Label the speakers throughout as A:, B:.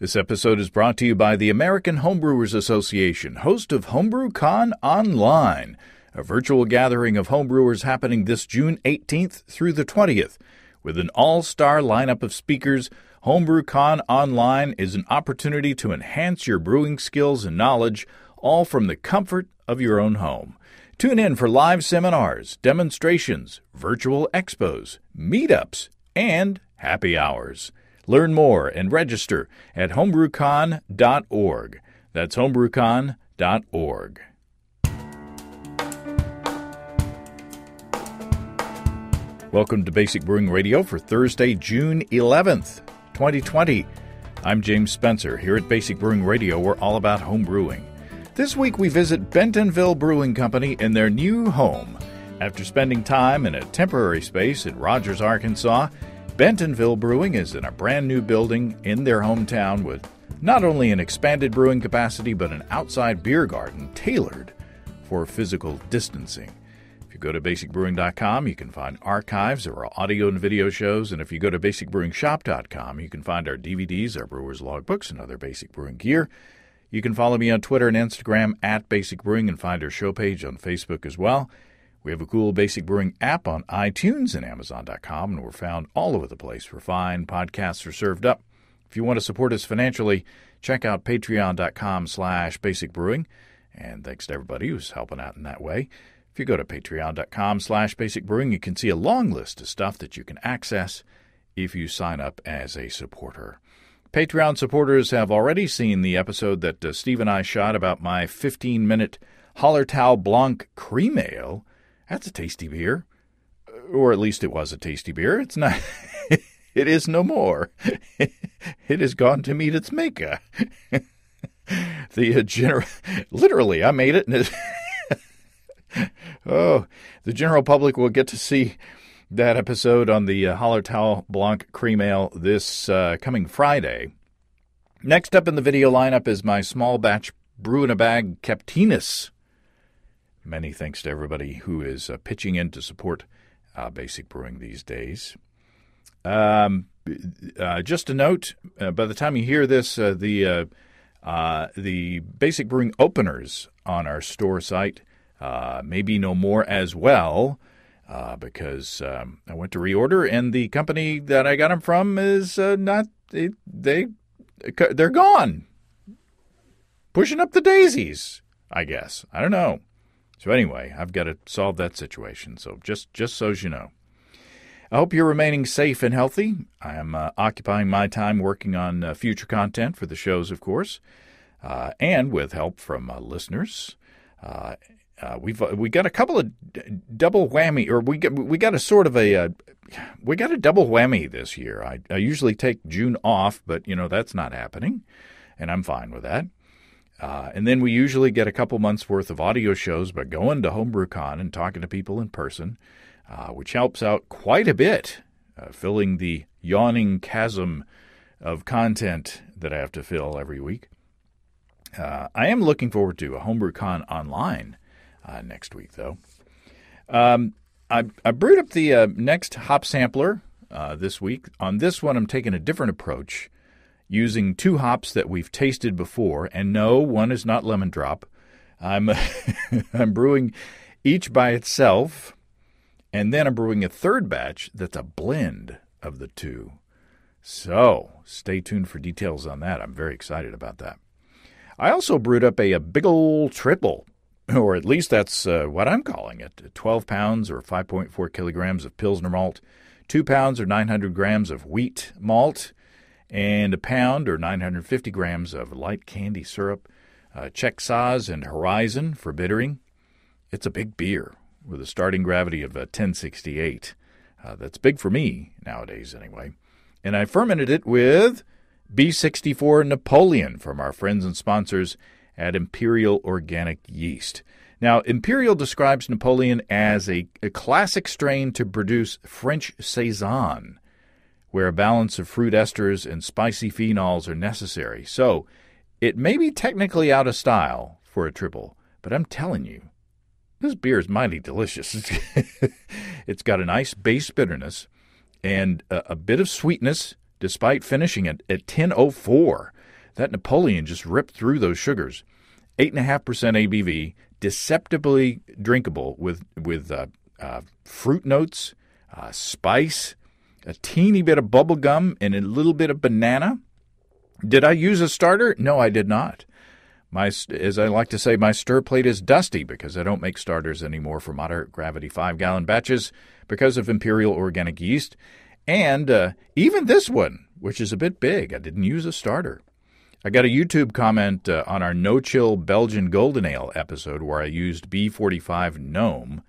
A: This episode is brought to you by the American Homebrewers Association, host of HomebrewCon Online, a virtual gathering of homebrewers happening this June 18th through the 20th. With an all star lineup of speakers, HomebrewCon Online is an opportunity to enhance your brewing skills and knowledge, all from the comfort of your own home. Tune in for live seminars, demonstrations, virtual expos, meetups, and happy hours. Learn more and register at homebrewcon.org. That's homebrewcon.org. Welcome to Basic Brewing Radio for Thursday, June 11th, 2020. I'm James Spencer. Here at Basic Brewing Radio, we're all about home brewing. This week we visit Bentonville Brewing Company in their new home. After spending time in a temporary space in Rogers, Arkansas, Bentonville Brewing is in a brand new building in their hometown with not only an expanded brewing capacity but an outside beer garden tailored for physical distancing. If you go to basicbrewing.com, you can find archives of our audio and video shows, and if you go to basicbrewingshop.com, you can find our DVDs, our brewers logbooks, and other basic brewing gear. You can follow me on Twitter and Instagram at Basic Brewing and find our show page on Facebook as well. We have a cool Basic Brewing app on iTunes and Amazon.com, and we're found all over the place where fine podcasts are served up. If you want to support us financially, check out patreon.com slash basic brewing. And thanks to everybody who's helping out in that way. If you go to patreon.com slash basic brewing, you can see a long list of stuff that you can access if you sign up as a supporter. Patreon supporters have already seen the episode that uh, Steve and I shot about my 15 minute Hallertau Blanc cream ale that's a tasty beer. Or at least it was a tasty beer. It's not. it is no more. it has gone to meet its maker. the uh, general. Literally, I made it. it oh, the general public will get to see that episode on the uh, Hallertau Blanc Cream Ale this uh, coming Friday. Next up in the video lineup is my small batch brew in a bag Captinus Many thanks to everybody who is uh, pitching in to support uh, Basic Brewing these days. Um, uh, just a note: uh, by the time you hear this, uh, the uh, the Basic Brewing openers on our store site may be no more as well. because um, I went to reorder, and the company that I got them from is not they, they they're gone, pushing up the daisies. I guess I don't know. So anyway, I've got to solve that situation. So just just so you know. I hope you're remaining safe and healthy. I am uh, occupying my time working on uh, future content for the shows, of course, uh, and with help from uh, listeners. Uh, uh, we've we got a couple of double whammy, or we got we got a sort of a we got a double whammy this year. I, I usually take June off, but you know that's not happening, and I'm fine with that. Uh, and then we usually get a couple months worth of audio shows by going to HomebrewCon and talking to people in person, uh, which helps out quite a bit, uh, filling the yawning chasm of content that I have to fill every week. Uh, I am looking forward to a HomebrewCon online uh, next week, though. Um, I, I, brewed up the uh, next hop sampler this week. On this one, I'm taking a different approach using two hops that we've tasted before. And no, one is not lemon drop. I'm I'm brewing each by itself, and then I'm brewing a third batch that's a blend of the two. So stay tuned for details on that. I'm very excited about that. I also brewed up a, a big old triple, or at least that's uh, what I'm calling it 12 pounds or 5.4 kilograms of Pilsner malt, 2 pounds or 900 grams of wheat malt, and a pound or 950 grams of light candy syrup, uh, Czech Saaz and Horizon for bittering. It's a big beer with a starting gravity of uh, 1068. Uh, that's big for me nowadays, anyway. And I fermented it with B64 Napoleon from our friends and sponsors at Imperial Organic Yeast. Now, Imperial describes Napoleon as a, a classic strain to produce French Saison where a balance of fruit esters and spicy phenols are necessary. So, it may be technically out of style for a triple, but I'm telling you, this beer is mighty delicious. it's got a nice base bitterness and a, a, bit of sweetness despite finishing it at 1004. That Napoleon just ripped through those sugars. 8.5% ABV, deceptively drinkable with, with uh, uh, fruit notes, uh, spice, a teeny bit of bubble gum, and a little bit of banana. Did I use a starter? No, I did not. My, as I like to say, my stir plate is dusty because I don't make starters anymore for moderate gravity five gallon batches because of Imperial organic yeast. And uh, even this one, which is a bit big, I didn't use a starter. I got a YouTube comment uh, on our no chill Belgian Golden Ale episode where I used B45 Gnome.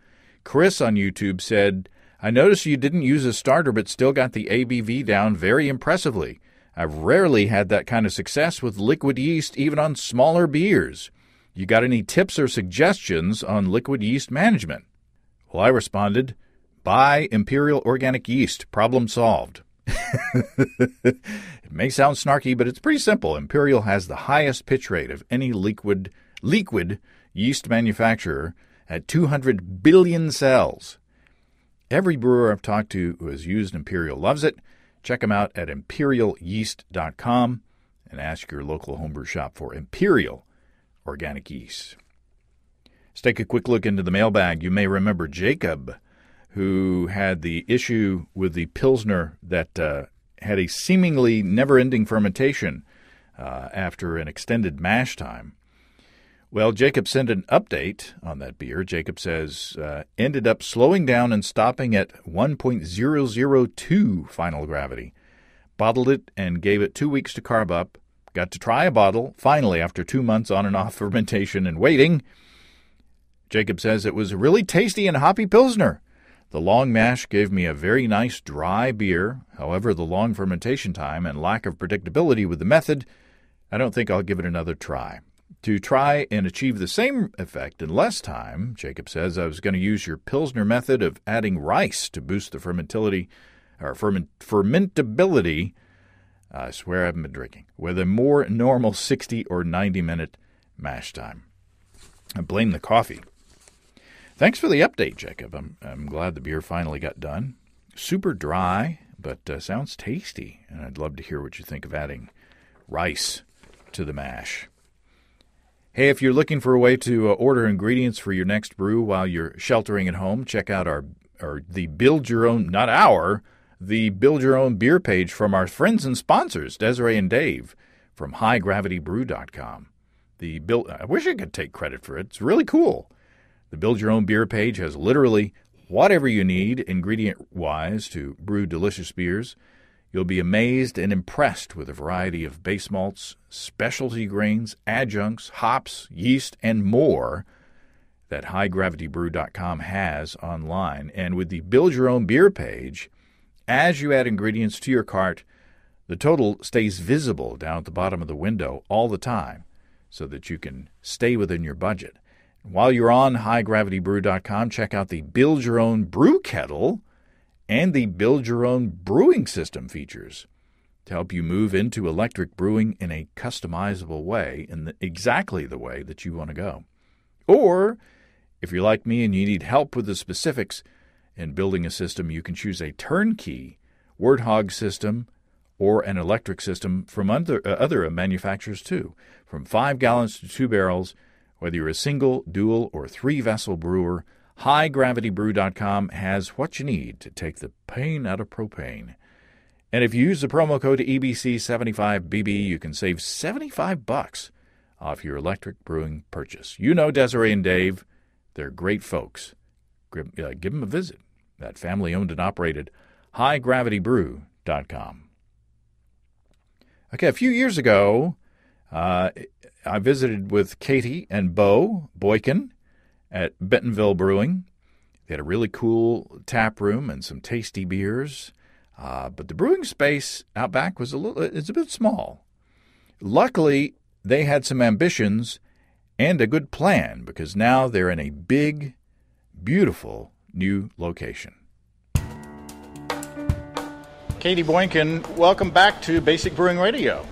A: Chris on YouTube said, I noticed you didn't use a starter but still got the ABV down very impressively. I've rarely had that kind of success with liquid yeast, even on smaller beers. You got any tips or suggestions on liquid yeast management? Well, I responded, buy Imperial Organic Yeast. Problem solved. it may sound snarky, but it's pretty simple. Imperial has the highest pitch rate of any liquid liquid yeast manufacturer at 200 billion cells. Every brewer I've talked to who has used Imperial loves it. Check them out at imperialyeast.com and ask your local homebrew shop for Imperial organic yeast. Let's take a quick look into the mailbag. You may remember Jacob, who had the issue with the Pilsner that uh, had a seemingly never ending fermentation uh, after an extended mash time. Well, Jacob sent an update on that beer. Jacob says uh, ended up slowing down and stopping at 1.002 final gravity. Bottled it and gave it two weeks to carb up. Got to try a bottle, finally, after two months on and off fermentation and waiting. Jacob says it was really tasty and hoppy Pilsner. The long mash gave me a very nice dry beer. However, the long fermentation time and lack of predictability with the method, I don't think I'll give it another try. To try and achieve the same effect in less time, Jacob says, I was going to use your Pilsner method of adding rice to boost the fermentility or ferment, fermentability. I swear I haven't been drinking with a more normal 60 or 90 minute mash time. I blame the coffee. Thanks for the update, Jacob. I'm, I'm glad the beer finally got done. Super dry, but uh, sounds tasty, and I'd love to hear what you think of adding rice to the mash. Hey, if you're looking for a way to uh, order ingredients for your next brew while you're sheltering at home, check out our or the build your own, not our, the build your own beer page from our friends and sponsors, Desiree and Dave from highgravitybrew.com. The build I wish I could take credit for it. It's really cool. The build your own beer page has literally whatever you need ingredient wise to brew delicious beers. You'll be amazed and impressed with a variety of base malts, specialty grains, adjuncts, hops, yeast, and more that highgravitybrew.com has online. And with the Build Your Own Beer page, as you add ingredients to your cart, the total stays visible down at the bottom of the window all the time so that you can stay within your budget. While you're on highgravitybrew.com, check out the Build Your Own Brew Kettle and the Build Your Own Brewing System features to help you move into electric brewing in a customizable way, in the, exactly the way that you want to go. Or, if you're like me and you need help with the specifics in building a system, you can choose a turnkey Warthog system or an electric system from other, uh, other manufacturers too. From five gallons to two barrels, whether you're a single, dual, or three vessel brewer, HighGravityBrew.com has what you need to take the pain out of propane. And if you use the promo code EBC75BB, you can save 75 bucks off your electric brewing purchase. You know Desiree and Dave. They're great folks. Give, uh, give them a visit That family owned and operated highgravitybrew.com. Okay, a few years ago, uh, I visited with Katie and Bo Boykin at Bentonville Brewing. They had a really cool tap room and some tasty beers, uh, but the brewing space out back was a little it's a bit small. Luckily, they had some ambitions and a good plan because now they're in a big, beautiful new location. Katie Boykin, welcome back to Basic Brewing Radio.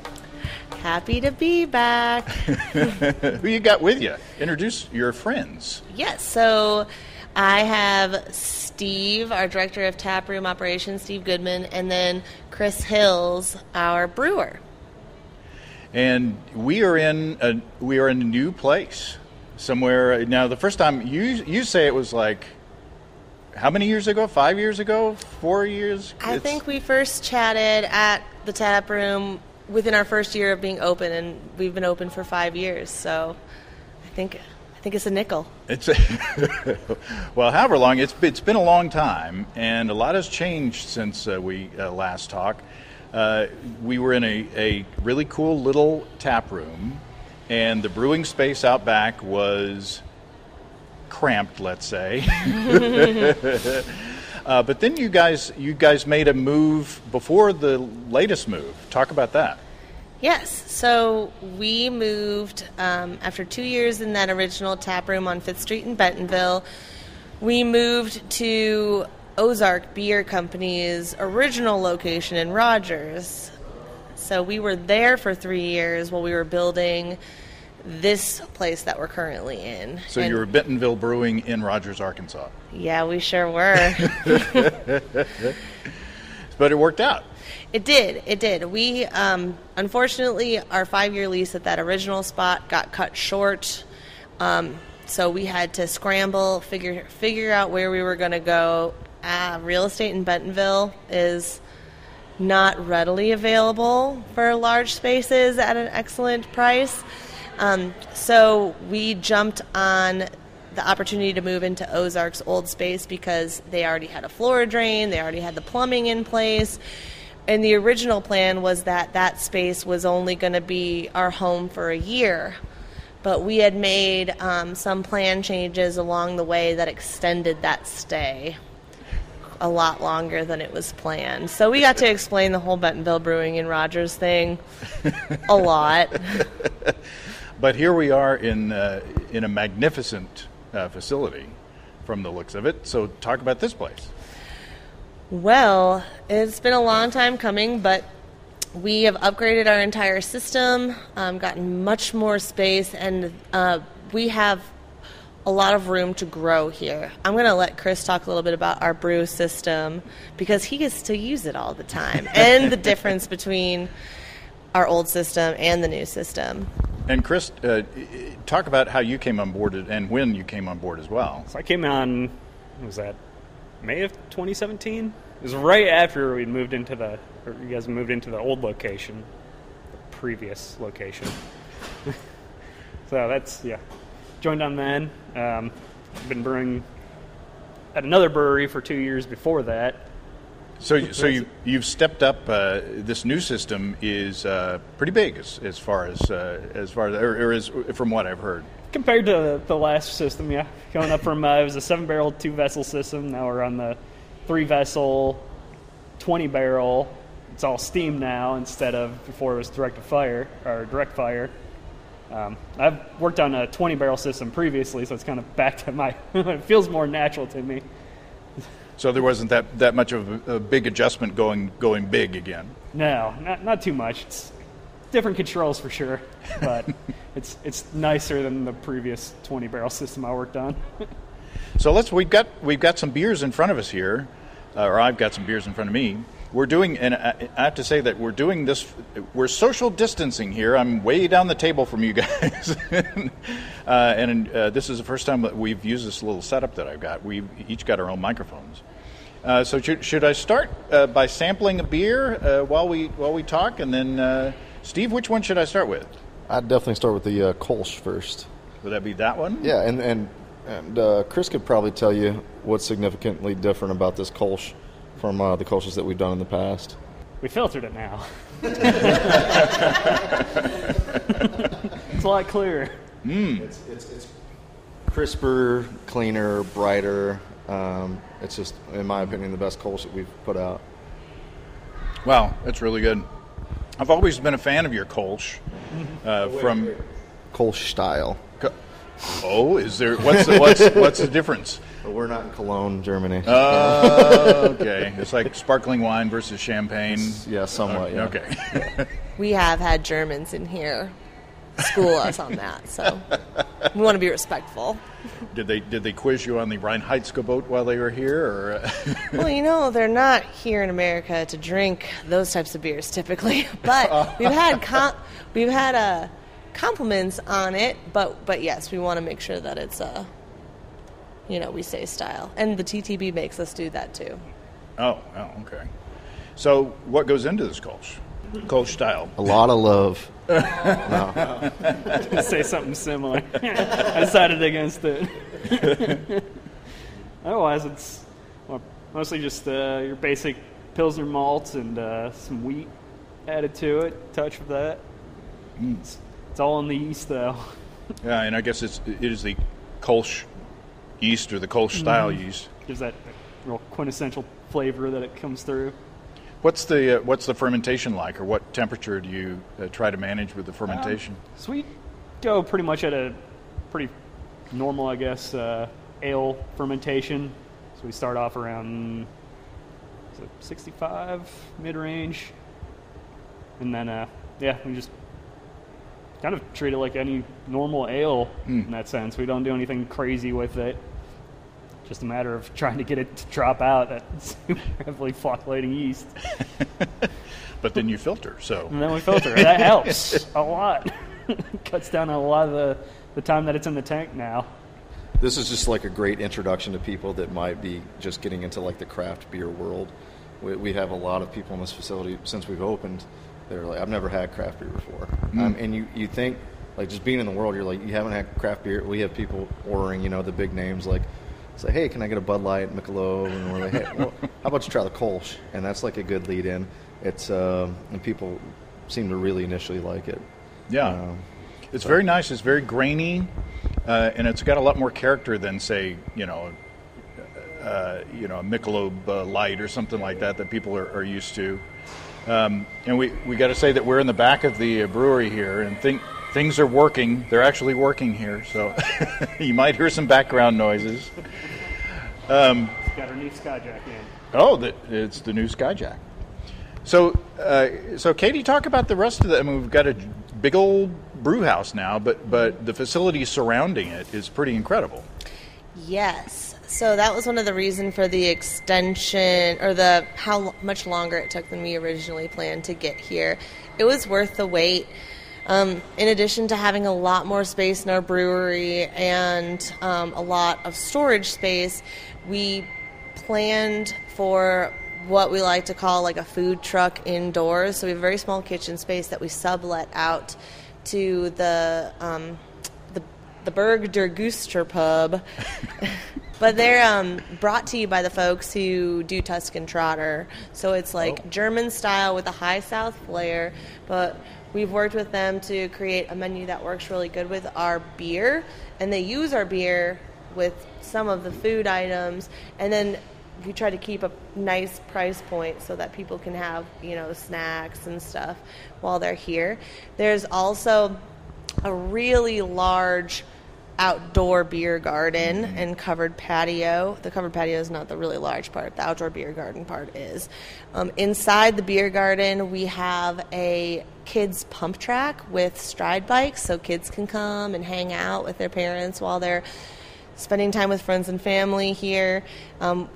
B: Happy to be back.
A: Who you got with you? Introduce your friends.
B: Yes, so I have Steve, our director of tap room operations, Steve Goodman, and then Chris Hills, our brewer.
A: and we are in a we are in a new place somewhere. Now, the first time you you say it was like how many years ago? Five years ago? Four years?
B: I
A: It's-
B: think we first chatted at the tap room within our first year of being open, and we've been open for five years. So I think I think it's a nickel.
A: It's well, however long it's it's been a long time, and a lot has changed since uh, we uh, last talked. Uh, we were in a, a really cool little tap room, and the brewing space out back was cramped, let's say. uh, but then you guys you guys made a move before the latest move. Talk about that.
B: Yes. So we moved um, after two years in that original tap room on Fifth Street in Bentonville. We moved to Ozark Beer Company's original location in Rogers. So we were there for three years while we were building this place that we're currently in.
A: So
B: And-
A: you were Bentonville Brewing in Rogers, Arkansas,
B: Yeah, we sure were.
A: but it worked out.
B: It did. It did. We, um, unfortunately, our five year lease at that original spot got cut short. Um, so we had to scramble, figure figure out where we were going to go. Uh, real estate in Bentonville is not readily available for large spaces at an excellent price. Um, so we jumped on the opportunity to move into Ozark's old space because they already had a floor drain, they already had the plumbing in place. And the original plan was that that space was only going to be our home for a year. But we had made um, some plan changes along the way that extended that stay a lot longer than it was planned. So we got to explain the whole Bentonville Brewing and Rogers thing a lot.
A: But here we are in uh, in a magnificent uh, facility, from the looks of it. So talk about this place.
B: Well, it's been a long time coming, but we have upgraded our entire system, um, gotten much more space, and uh, we have a lot of room to grow here. I'm going to let Chris talk a little bit about our brew system because he gets to use it all the time and the difference between our old system and the new system.
A: And Chris, uh, talk about how you came on board and when you came on board as well.
C: So I came on, was that May of 2017? It was right after we moved into the, you guys moved into the old location, the previous location. so that's, yeah. Joined on then. Um, been brewing at another brewery for two years before that.
A: So, so you you've stepped up. Uh, this new system is uh, pretty big as, as far as uh, as far as or, or is from what I've heard.
C: Compared to the last system, yeah. Going up from, uh, it was a seven barrel, two vessel system. Now we're on the three vessel, 20 barrel. It's all steam now instead of before it was direct fire or direct fire. Um, I've worked on a 20 barrel system previously, so it's kind of back to my, it feels more natural to me.
A: So there wasn't that, that much of a, a big adjustment going going big again.
C: No, not, not too much. It's different controls for sure, but it's, it's nicer than the previous 20 barrel system I worked on.
A: So let's we've got we've got some beers in front of us here, uh, or I've got some beers in front of me. We're doing, and I, have to say that we're doing this. We're social distancing here. I'm way down the table from you guys, uh, and uh, this is the first time that we've used this little setup that I've got. We each got our own microphones. Uh, so should, should I start uh, by sampling a beer uh, while we while we talk, and then uh, Steve, which one should I start with?
D: I'd definitely start with the uh, Kolsch first.
A: Would that be that one?
D: Yeah, and and and uh, Chris could probably tell you what's significantly different about this Kolsch from uh, the Kolsches that we've done in the past.
C: We filtered it now. it's a lot clearer.
D: It's, it's, it's crisper, cleaner, brighter. Um, it's just, in my opinion, the best Kolsch that we've put out.
A: Wow, that's really good. I've always been a fan of your Kolsch uh, from.
D: Kolsch style.
A: Oh, is there? What's the, what's what's the difference?
D: But we're not in Cologne, Germany.
A: Uh, okay, it's like sparkling wine versus champagne.
D: yeah, somewhat. Yeah.
A: Okay.
B: We have had Germans in here school us on that. So we want to be respectful.
A: Did they did they quiz you on the Reinheitsgebot while they were here? Or
B: well, you know, they're not here in America to drink those types of beers typically, but we've had com- we've had uh, compliments on it. But but yes, we want to make sure that it's uh, you know we say style, and the TTB makes us do that too.
A: Oh, oh, okay. So what goes into this Kolsch? Kolsch style.
D: A lot of love.
C: Say something similar. I decided against it. Otherwise, it's mostly just uh, your basic Pilsner malts and uh, some wheat added to it. Touch of that.
A: Mm.
C: It's, it's all in the yeast, though.
A: Yeah, and I guess it's it is the Kolsch yeast or the Kolsch style
C: Mm-hmm.
A: yeast.
C: Gives that real quintessential flavor that it comes through.
A: What's the uh, what's the fermentation like, or what temperature do you uh, try to manage with the fermentation?
C: So we go pretty much at a pretty normal, I guess, uh, ale fermentation. So we start off around is 65 mid range, and then uh, yeah, we just kind of treat it like any normal ale in that sense. We don't do anything crazy with it. Just a matter of trying to get it to drop out that super heavily flocculating yeast,
A: but then you filter. So
C: and then we filter. That helps a lot. Cuts down a lot of the, the time that it's in the tank now.
D: This is just like a great introduction to people that might be just getting into like the craft beer world. We, we have a lot of people in this facility since we've opened. They're like, I've never had craft beer before, um, and you you think like just being in the world, you're like you haven't had craft beer. We have people ordering, you know, the big names like. Say, hey, can I get a Bud Light, Michelob? And we're like, hey, well, how about you try the Kolsch? And that's like a good lead in. It's um, and people seem to really initially like it.
A: yeah,
D: Um,
A: it's very nice. It's very grainy, uh, and it's got a lot more character than say you know. Uh, you know, a Michelob uh, Light or something like that that people are, are used to. Um, and we, we got to say that we're in the back of the uh, brewery here, and think things are working. They're actually working here, so you might hear some background noises.
C: Got our new Skyjack in.
A: Oh, the, it's the new Skyjack. So, uh, so Katie, talk about the rest of the. I mean, we've got a big old brew house now, but but the facility surrounding it is pretty incredible.
B: Yes. So that was one of the reasons for the extension or the how much longer it took than we originally planned to get here. It was worth the wait. Um, in addition to having a lot more space in our brewery and um, a lot of storage space, we planned for what we like to call like a food truck indoors. So we have a very small kitchen space that we sublet out to the um, the the Berg der Guster pub. but they're um, brought to you by the folks who do Tuscan Trotter. So it's like German style with a high South flair, but we've worked with them to create a menu that works really good with our beer, and they use our beer with some of the food items, and then we try to keep a nice price point so that people can have you know snacks and stuff while they're here. There's also a really large outdoor beer garden and covered patio. The covered patio is not the really large part. The outdoor beer garden part is. Um, inside the beer garden, we have a kids pump track with stride bikes, so kids can come and hang out with their parents while they're spending time with friends and family here. Um,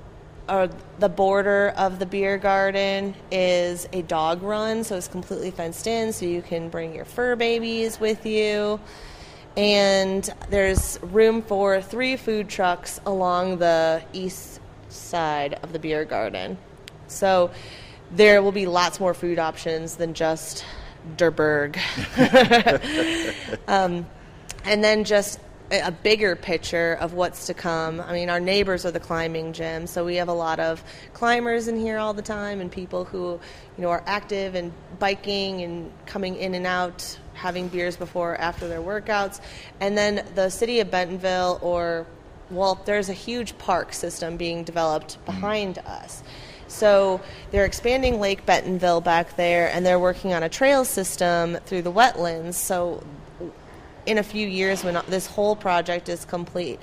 B: uh, the border of the beer garden is a dog run, so it's completely fenced in, so you can bring your fur babies with you. And there's room for three food trucks along the east side of the beer garden. So there will be lots more food options than just Der Berg. um, and then just a bigger picture of what's to come. I mean, our neighbors are the climbing gym, so we have a lot of climbers in here all the time, and people who, you know, are active and biking and coming in and out, having beers before or after their workouts. And then the city of Bentonville, or well, there's a huge park system being developed behind us. So they're expanding Lake Bentonville back there, and they're working on a trail system through the wetlands. So in a few years when this whole project is complete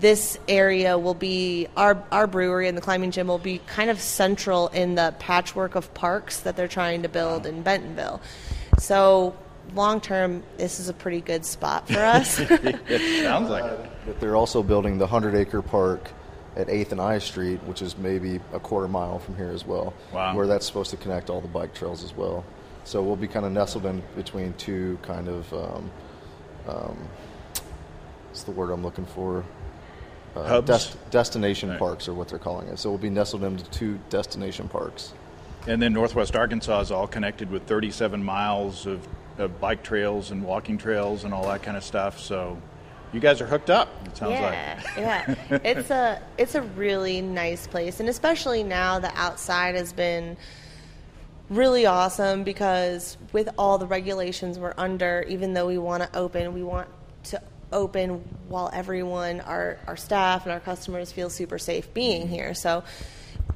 B: this area will be our our brewery and the climbing gym will be kind of central in the patchwork of parks that they're trying to build in Bentonville. So long term, this is a pretty good spot for us.
A: it sounds like it.
D: But they're also building the 100 acre park at 8th and I Street, which is maybe a quarter mile from here as well.
A: Wow.
D: Where that's supposed to connect all the bike trails as well. So we'll be kind of nestled in between two kind of, um, um, what's the word I'm looking for? Uh,
A: Hubs?
D: destination
A: Right.
D: parks are what they're calling it. So we'll be nestled into two destination parks.
A: And then Northwest Arkansas is all connected with 37 miles of, of bike trails and walking trails and all that kind of stuff. So you guys are hooked up. It sounds
B: yeah,
A: like.
B: yeah. It's a it's a really nice place, and especially now the outside has been really awesome because with all the regulations we're under, even though we want to open, we want to open while everyone, our our staff and our customers feel super safe being mm-hmm. here. So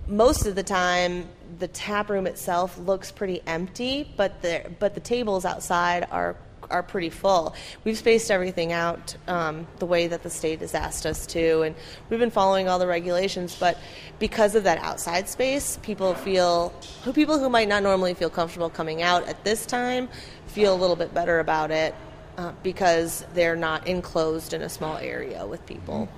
B: most of the time the tap room itself looks pretty empty but the but the tables outside are are pretty full we've spaced everything out um, the way that the state has asked us to and we've been following all the regulations but because of that outside space people feel who people who might not normally feel comfortable coming out at this time feel a little bit better about it uh, because they're not enclosed in a small area with people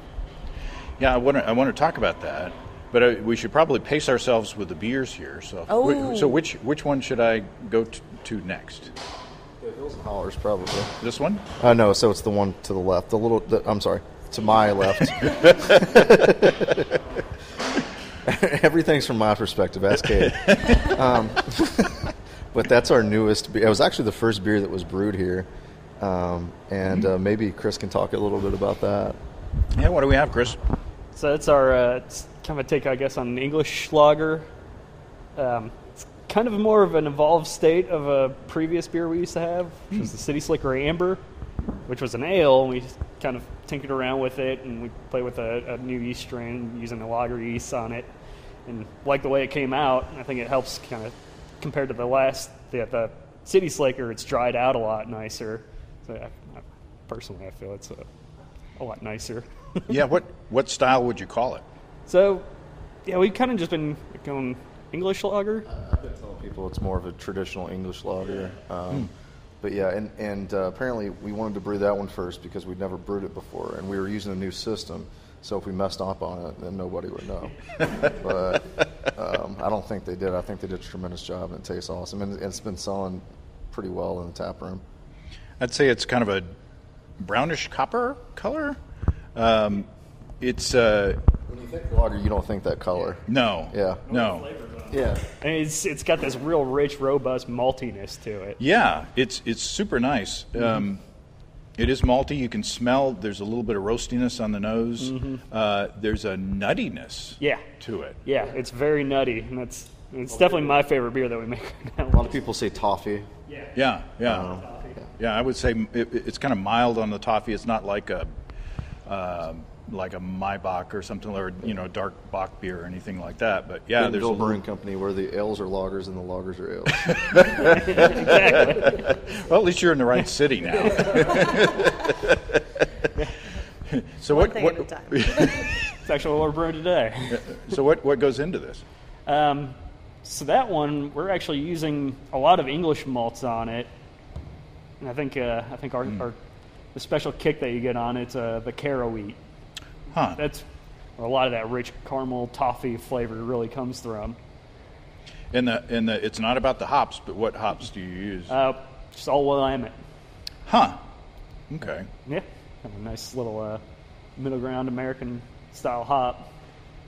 A: Yeah, I want to I want to talk about that, but uh, we should probably pace ourselves with the beers here. So,
B: Oh.
A: so which which one should I go t- to next?
D: Hills and Hollers, probably.
A: This one?
D: Uh, no, so it's the one to the left. The little, the, I'm sorry, to my left. Everything's from my perspective. Ask Kate. Um, but that's our newest. Beer. It was actually the first beer that was brewed here, um, and uh, maybe Chris can talk a little bit about that.
A: Yeah. What do we have, Chris?
C: So that's our uh, it's kind of a take, I guess, on an English lager. Um, it's kind of more of an evolved state of a previous beer we used to have, which was the City Slicker Amber, which was an ale. And we kind of tinkered around with it, and we played with a, a new yeast strain using the lager yeast on it, and like the way it came out. I think it helps kind of compared to the last the, the City Slicker. It's dried out a lot nicer. So I, I, personally, I feel it's a, a lot nicer.
A: yeah. What what style would you call it?
C: So, yeah, we've kind of just been going English lager.
D: I've been telling people it's more of a traditional English lager. Um, But yeah, and, and uh, apparently we wanted to brew that one first because we'd never brewed it before, and we were using a new system. So if we messed up on it, then nobody would know. but um, I don't think they did. I think they did a tremendous job, and it tastes awesome, and it's been selling pretty well in the tap room.
A: I'd say it's kind of a brownish copper color. Um, it's uh,
D: When you think lager, you don't think that color.
A: no,
D: Yeah.
A: no.
D: Yeah.
C: And it's it's got this real rich, robust maltiness to it.
A: Yeah, it's it's super nice. Um, it is malty. You can smell. There's a little bit of roastiness on the nose. Uh, there's a nuttiness.
C: Yeah.
A: to it.
C: Yeah, it's very nutty, and that's it's definitely my favorite beer that we make right
D: A lot of people say toffee.
A: Yeah, yeah, yeah. I would say it, it's kind of mild on the toffee. It's not like a um like a Maibock or something, or you know, dark bock beer or anything like that. But yeah, there's a
D: Brewing Company, where the ales are lagers and the lagers are ales.
A: well, at least you're in the right city now. so
B: one
A: what?
B: thing
A: what
B: at a time
C: It's actually what we're brewing today.
A: so what? What goes into this?
C: Um, so that one, we're actually using a lot of English malts on it, and I think uh, I think our, our the special kick that you get on it's uh, the CaraWheat.
A: Huh?
C: That's where a lot of that rich caramel toffee flavor really comes from.
A: And the and the it's not about the hops, but what hops do you use?
C: Uh, just all Willamette.
A: huh? Okay.
C: Yeah, a nice little uh, middle ground American style hop.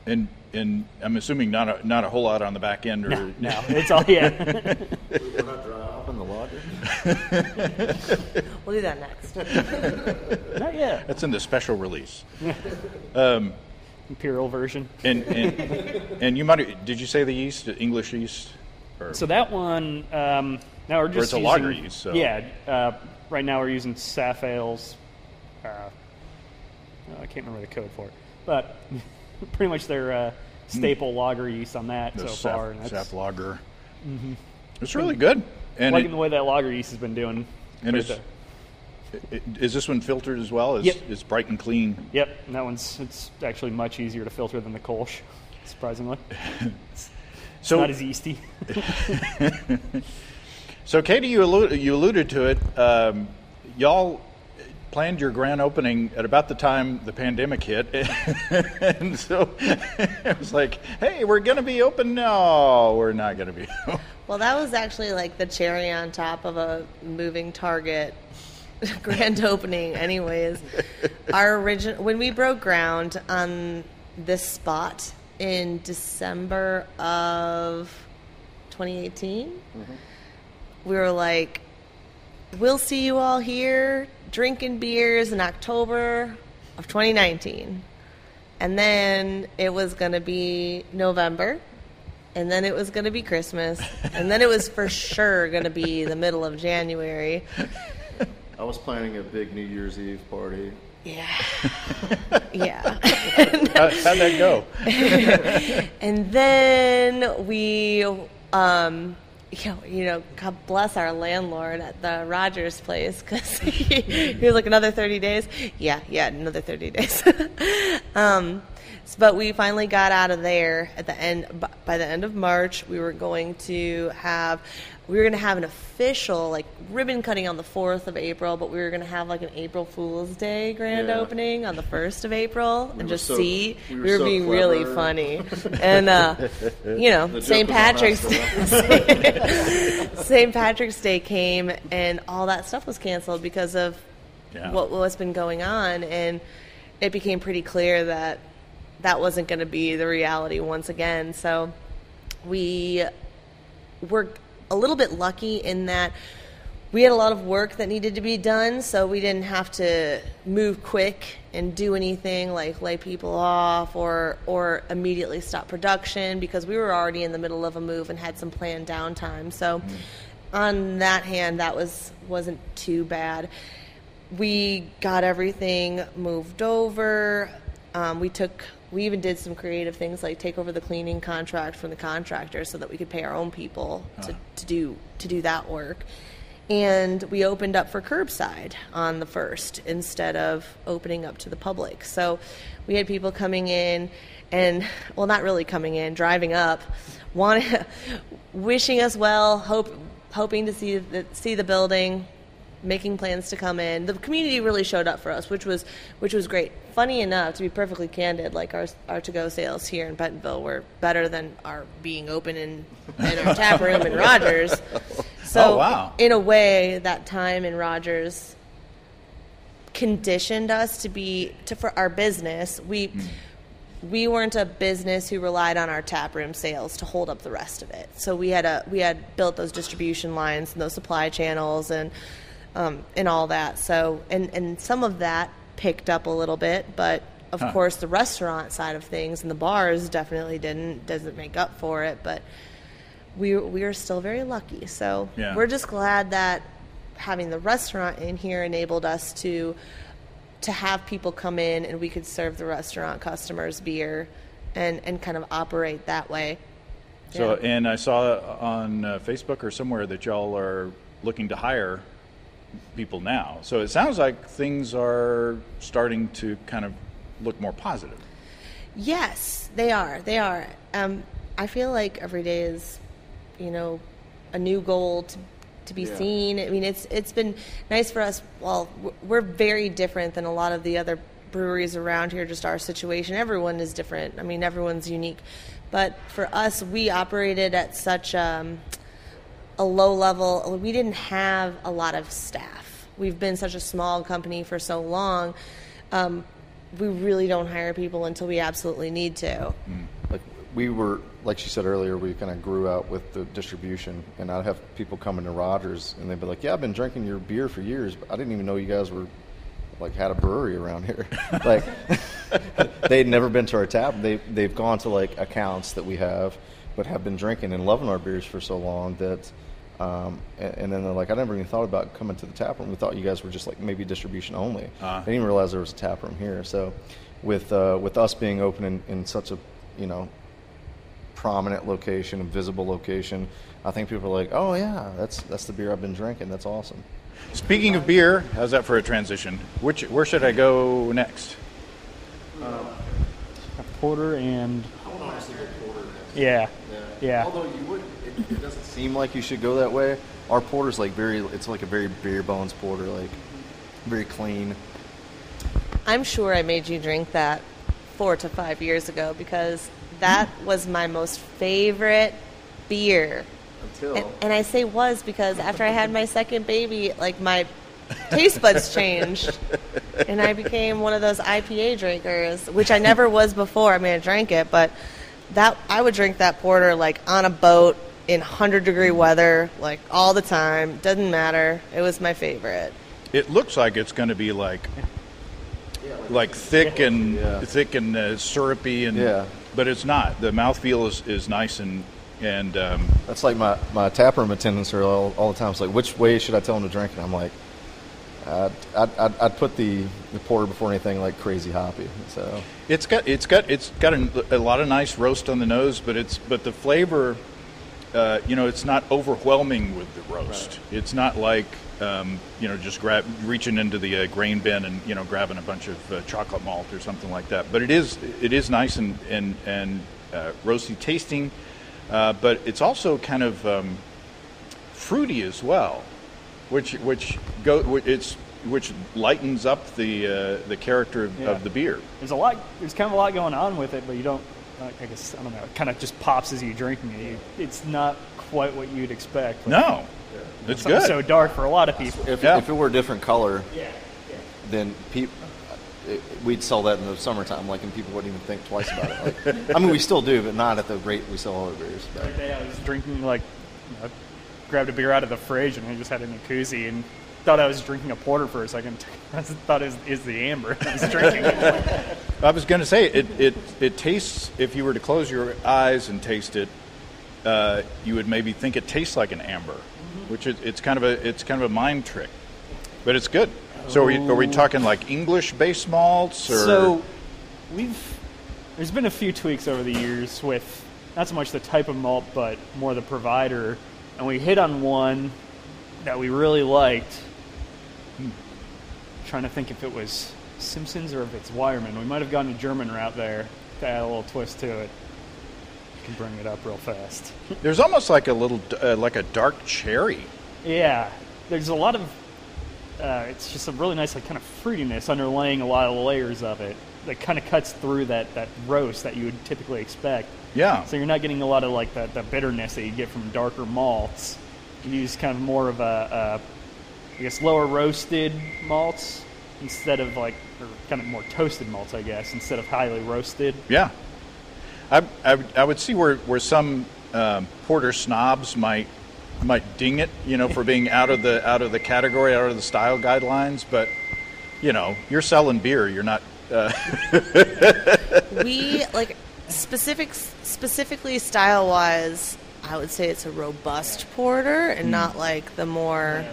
A: And and I'm assuming not a not a whole lot on the back end, or
C: No, no, it's all yeah.
D: We're not dry hop in the lager.
B: we'll do that next
C: Not yet.
A: that's in the special release.
C: Imperial version.
A: And and, and you might did you say the yeast, English yeast? Or,
C: So that one, um, now we're just
A: it's a lager yeast, so-
C: Yeah, uh, right now we're using Saf Ales. Uh, I can't remember the code for it, but pretty much their uh, staple lager yeast on that
A: the
C: so
A: sap,
C: far. And that's
A: SafLager. It's really good. And
C: liking
A: it-
C: the way that lager yeast has been doing.
A: And
C: Right
A: it's-
C: there.
A: is this one filtered as well? It's,
C: Yep.
A: it's bright and clean.
C: Yep, and that one's it's actually much easier to filter than the Kolsch, surprisingly.
A: So
C: Not as yeasty.
A: So, Katie, you alluded, you alluded to it. Um, y'all planned your grand opening at about the time the pandemic hit, and so it was like, "Hey, we're going to be open." No, we're not going to be.
B: Well, that was actually like the cherry on top of a moving target grand opening. Anyways, our original when we broke ground on this spot in December of 2018, mm-hmm. we were like, "We'll see you all here drinking beers in October of 2019," and then it was going to be November. And then it was going to be Christmas. And then it was for sure going to be the middle of January.
D: I was planning a big New Year's Eve party.
B: Yeah. yeah.
A: How, how'd that go?
B: and then we, um, you know, you know, God bless our landlord at the Rogers place because he, he was like another 30 days. Yeah, yeah, another 30 days. um, but we finally got out of there at the end. By the end of March, we were going to have we were going to have an official like ribbon cutting on the 4th of April, but we were going to have like an April Fool's Day grand
D: Yeah.
B: opening on the 1st of April and just
D: so-
B: see
D: we
B: we
D: were
B: were,
D: so
B: being really funny. and uh, you know, St.
D: joke was on
B: Patrick's Day, St. Patrick's Day came and all that stuff was canceled because of
A: Yeah.
B: what what's been going on and it became pretty clear that that wasn't going to be the reality once again. So we were a little bit lucky in that we had a lot of work that needed to be done, so we didn't have to move quick and do anything like lay people off or or immediately stop production because we were already in the middle of a move and had some planned downtime. So on that hand, that was wasn't too bad. We got everything moved over. Um, we took we even did some creative things like take over the cleaning contract from the contractor so that we could pay our own people to, uh-huh. to do to do that work. And we opened up for curbside on the first instead of opening up to the public. So we had people coming in and well not really coming in driving up wanting wishing us well hope hoping to see the see the building making plans to come in. The community really showed up for us, which was which was great. Funny enough, to be perfectly candid, like our our to go sales here in Bentonville were better than our being open in, in our tap room in Rogers. So
A: Oh, wow.
B: in a way, that time in Rogers conditioned us to be to for our business. We hmm. we weren't a business who relied on our tap room sales to hold up the rest of it. So we had a we had built those distribution lines and those supply channels and um, and all that. So and and some of that picked up a little bit, but of
A: Huh.
B: course the restaurant side of things and the bars definitely didn't doesn't make up for it. But we we are still very lucky. So
A: Yeah.
B: we're just glad that having the restaurant in here enabled us to to have people come in and we could serve the restaurant customers beer and and kind of operate that way.
A: So,
B: Yeah.
A: and I saw on uh, Facebook or somewhere that y'all are looking to hire people now. So it sounds like things are starting to kind of look more positive.
B: Yes, they are. They are. Um, I feel like every day is, you know, a new goal to to be
D: Yeah.
B: seen. I mean, it's it's been nice for us. Well, we're very different than a lot of the other breweries around here. Just our situation. Everyone is different. I mean, everyone's unique. But for us, we operated at such um, a low level. We didn't have a lot of staff. We've been such a small company for so long. Um, we really don't hire people until we absolutely need to.
D: Like we were, like she said earlier, we kind of grew out with the distribution, and I'd have people come into Rogers, and they'd be like, "Yeah, I've been drinking your beer for years, but I didn't even know you guys were like had a brewery around here." like they'd never been to our tap. They they've gone to like accounts that we have, but have been drinking and loving our beers for so long that. Um, and, and then they're like, I never even thought about coming to the tap room. We thought you guys were just like maybe distribution only.
A: Uh-huh.
D: I didn't even realize there was a tap room here. So, with uh, with us being open in, in such a you know prominent location, a visible location, I think people are like, oh yeah, that's that's the beer I've been drinking. That's awesome.
A: Speaking of beer, how's that for a transition? Which where should I go next?
C: Porter and yeah, yeah.
D: Although you would, it, doesn't seem like you should go that way. our porter's like very. It's like a very bare bones porter, like very clean.
B: I'm sure I made you drink that four to five years ago because that was my most favorite beer.
D: Until
B: And, and I say was because after I had my second baby, like my taste buds changed, and I became one of those IPA drinkers, which I never was before. I mean, I drank it, but that I would drink that porter like on a boat in hundred degree weather, like all the time. Doesn't matter. It was my favorite.
A: It looks like it's going to be like like thick and
D: Yeah.
A: thick and uh, syrupy and
D: Yeah.
A: but it's not. The mouthfeel is, is nice and and um,
D: That's like my, my taproom attendants are all, all the time. It's like, which way should I tell them to drink it? I'm like, I'd, I'd, I'd, I'd put the, the porter before anything like crazy hoppy. So
A: It's got it's got it's got a, a lot of nice roast on the nose, but it's but the flavor, uh, you know, it's not overwhelming with the roast. It's not like um, you know just grab reaching into the uh, grain bin and you know grabbing a bunch of uh, chocolate malt or something like that. But it is it is nice and and and uh, roasty tasting, uh, but it's also kind of um, fruity as well, which which go it's which lightens up the uh, the character of,
C: Yeah.
A: of the beer.
C: There's a lot. There's kind of a lot going on with it, but you don't. I guess I don't know. It kind of just pops as you drinking it. You, it's not quite what you'd expect. Like,
A: No, it's
C: something
A: good.
C: so dark for a lot of people.
D: if,
A: Yeah.
D: if it were a different color,
C: Yeah.
D: then peop uh, it, we'd sell that in the summertime, like, and people wouldn't even think twice about it. Like, I mean, we still do, but not at the rate we sell all other beers. But
C: One day I was drinking like, you know, grabbed a beer out of the fridge and I just had it in a koozie and thought I was drinking a porter for a second. I thought it was, is the amber I was drinking.
A: I was going to say it, it. It tastes. If you were to close your eyes and taste it, uh, you would maybe think it tastes like an amber, which is it's kind of a it's kind of a mind trick, but it's good. So are we, are we talking like English base malts or
C: So we've there's been a few tweaks over the years with not so much the type of malt, but more the provider, and we hit on one that we really liked. Trying to think if it was Simpsons or if it's Weyermann. We might have gone a German route there to add a little twist to it. I can bring it up real fast.
A: there's almost like a little uh, like a dark cherry.
C: Yeah, there's a lot of. Uh, it's just a really nice, like, kind of fruitiness underlaying a lot of layers of it that kind of cuts through that, that roast that you would typically expect.
A: Yeah,
C: So you're not getting a lot of like the, the bitterness that you get from darker malts. You use kind of more of a, a I guess, lower roasted malts instead of like, or kind of more toasted malts, I guess, instead of highly roasted.
A: yeah. I, I, would- I would see where where some um, porter snobs might might ding it, you know, for being out of the out of the category, out of the style guidelines. But you know, you're selling beer. You're not. Uh,
B: we like specific specifically style wise i would say it's a robust porter and not like the more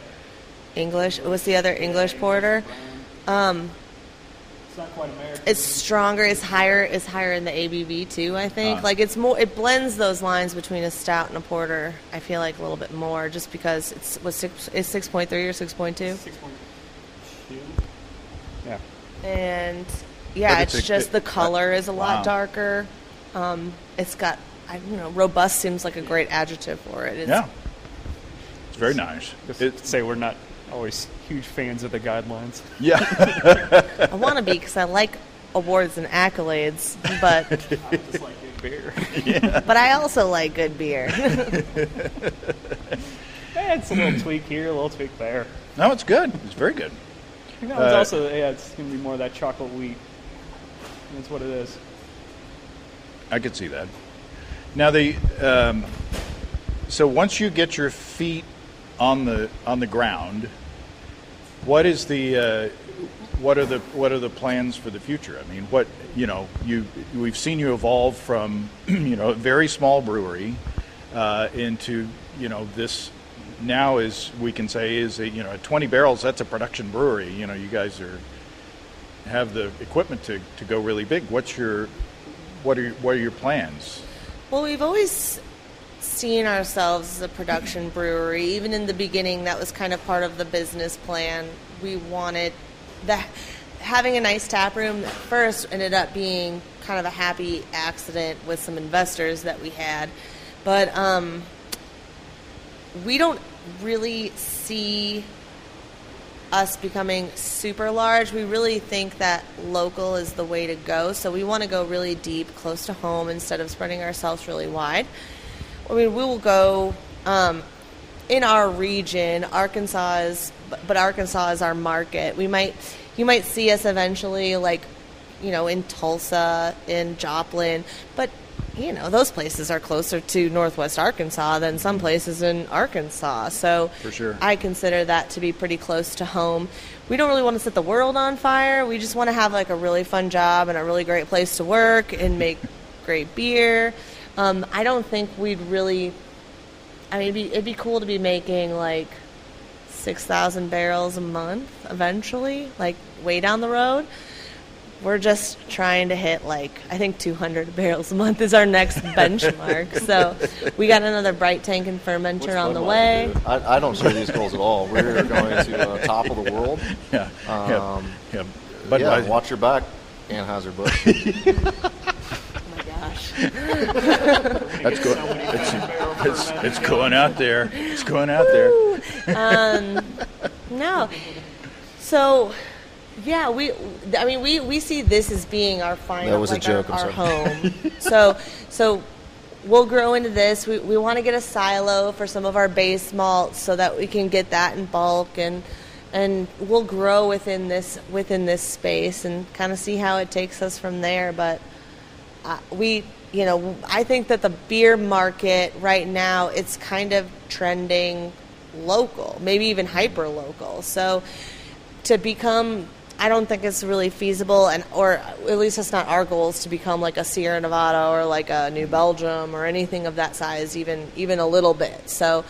B: english what's the other english porter
C: It's not quite American.
B: it's stronger it's higher it's higher in the abv too i think
A: Ah.
B: like it's more it blends those lines between a stout and a porter i feel like a little bit more just because it's was six it's 6.3 or 6.2
C: 6.2. Yeah.
B: and yeah, it's,
A: it's
B: just
A: it-
B: the color is a lot
A: wow.
B: darker. Um, it's got, I you know, robust seems like a great adjective for it. It's,
A: yeah, it's very nice.
C: Just
A: It-
C: say we're not always huge fans of the guidelines.
A: yeah.
B: I want to be because I like awards and accolades, but
C: I just like good beer. Yeah.
B: but I also like good beer.
C: It's a little tweak here, a little tweak there.
A: no, it's good. It's very good.
C: You know, it's
A: Uh,
C: also yeah, it's gonna be more of that chocolate wheat. That's what it is.
A: I could see that. Now the um, so once you get your feet on the on the ground, what is the uh, what are the what are the plans for the future? I mean, what you know you we've seen you evolve from you know a very small brewery uh, into you know this now is we can say is a, you know at 20 barrels that's a production brewery. You know you guys are have the equipment to, to go really big. What's your what are what are your plans?
B: well, we've always seen ourselves as a production brewery. Even in the beginning, that was kind of part of the business plan. We wanted that having a nice tap room first ended up being kind of a happy accident with some investors that we had, but um, we don't really see us becoming super large. We really think that local is the way to go. So we want to go really deep, close to home, instead of spreading ourselves really wide. I mean, we will go um, in our region. Arkansas is, but Arkansas is our market. We might, you might see us eventually, like, you know, in Tulsa, in Joplin, but you know, those places are closer to Northwest Arkansas than some places in Arkansas. So
A: For sure.
B: I consider that to be pretty close to home. We don't really want to set the world on fire. We just want to have like a really fun job and a really great place to work and make great beer. Um, I don't think we'd really. I mean, it'd be, it'd be cool to be making like six thousand barrels a month eventually, like way down the road. We're just trying to hit like I think 200 barrels a month is our next benchmark. so we got another bright tank and fermenter
D: What's
B: on the way.
D: do? I, I don't share these goals at all. We're going to uh, top of the world.
A: Yeah.
D: Um,
A: yeah. yeah. But
D: yeah, watch your back, Anheuser Busch.
A: That's go- it's, it's, it's going out there. It's going out there.
B: No. So, yeah, we. I mean, we, we see this as being our final,
D: That was a joke,
B: our,
D: I'm
B: our
D: sorry.
B: home. so, so we'll grow into this. We we want to get a silo for some of our base malts so that we can get that in bulk and and we'll grow within this within this space and kind of see how it takes us from there. But uh, we you know i think that the beer market right now it's kind of trending local maybe even hyper local. So to become i don't think it's really feasible and or at least it's not our goals to become like a sierra nevada or like a new belgium or anything of that size even even a little bit. So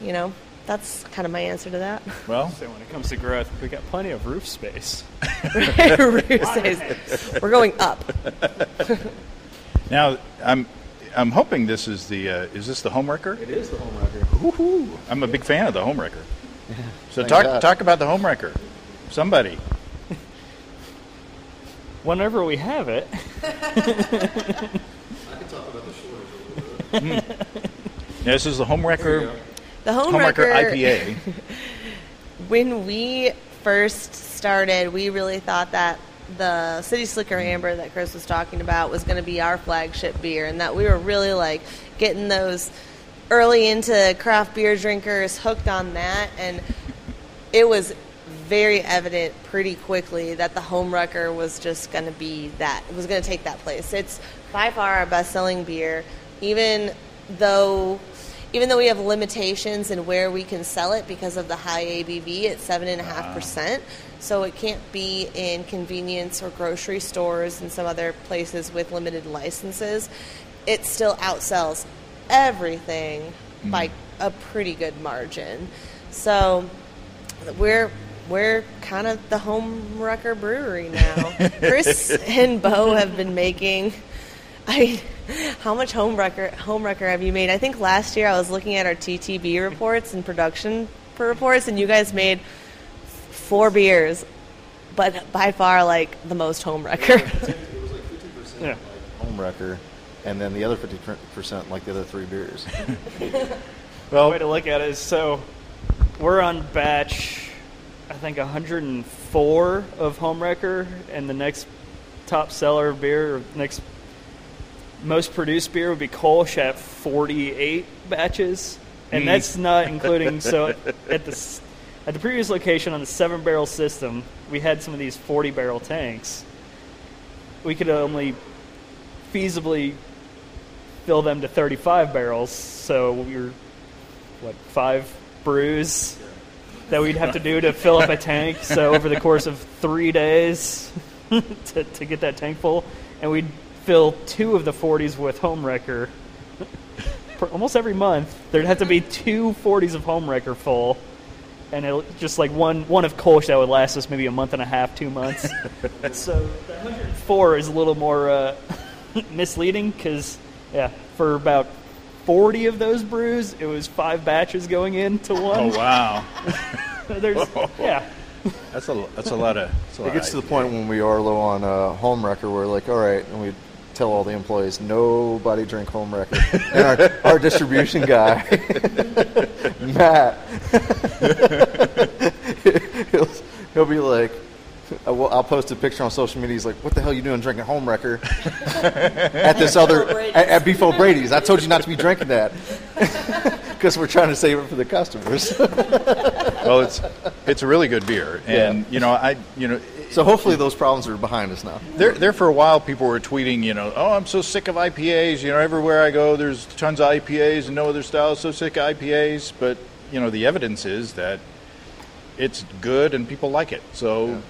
B: you know that's kind of my answer to that.
A: Well,
C: So when it comes to growth, we got plenty of roof space.
B: Roof says, we're going up
A: now I'm I'm hoping this is the uh, is this the homewrecker?
C: It is the home wrecker.
A: Woohoo! I'm a big fan of the homewrecker. So talk
D: God.
A: talk about the homewrecker. Somebody.
C: Whenever we have it, I can talk about the storage a little.
A: This is the homewrecker
B: the home
A: homewrecker
B: wrecker
A: IPA.
B: when we first started, we really thought that the City Slicker Amber that Chris was talking about was going to be our flagship beer, and that we were really like getting those early into craft beer drinkers hooked on that, and it was very evident pretty quickly that the home wrecker was just going to be that was going to take that place. It's by far our best selling beer even though even though we have limitations in where we can sell it because of the high abv at seven and a half percent so it can't be in convenience or grocery stores and some other places with limited licenses it still outsells everything mm-hmm. by a pretty good margin so we're we're kind of the home wrecker brewery now. Chris and Bo have been making. I mean, how much home wrecker home wrecker have you made? I think last year I was looking at our TTB reports and production reports, and you guys made four beers, but by far like the most home wrecker.
C: yeah.
D: Home wrecker, and then the other 50% like the other three beers.
A: Well,
C: way to look at it is so we're on batch I think 104 of Homewrecker, and the next top seller beer, or next most produced beer would be Kolsch at 48 batches, and hmm. that's not including so at the s- at the previous location on the seven barrel system, we had some of these 40 barrel tanks. We could only feasibly fill them to 35 barrels, so we were what five brews that we'd have to do to fill up a tank. So over the course of three days to, to get that tank full, and we'd fill two of the 40s with home wrecker. Almost every month, there'd have to be two 40s of home wrecker full, and it'll just like one one of Kolsch that would last us maybe a month and a half, two months. so the 104 is a little more uh, misleading because yeah, for about 40 of those brews, it was five batches going into one.
A: oh wow,
C: There's, yeah,
A: that's a that's a lot of. That's a lot
D: It gets to the point when we are low on uh, home wrecker, we're like, all right, and we tell all the employees nobody drink home wrecker. and our, our distribution guy, Matt, he'll, he'll be like, I will- I'll post a picture on social media. He's like, "What the hell are you doing drinking home wrecker at this other
B: Brady's.
D: at, at Beef O'Brady's? I told you not to be drinking that because we're trying to save it for the customers."
A: Well, it's it's a really good beer, and
D: Yeah.
A: you know I you know
D: so hopefully those problems are behind us now.
A: there there for a while people were tweeting you know oh I'm so sick of IPAs you know everywhere I go there's tons of IPAs and no other styles so sick of IPAs but you know the evidence is that it's good and people like it. So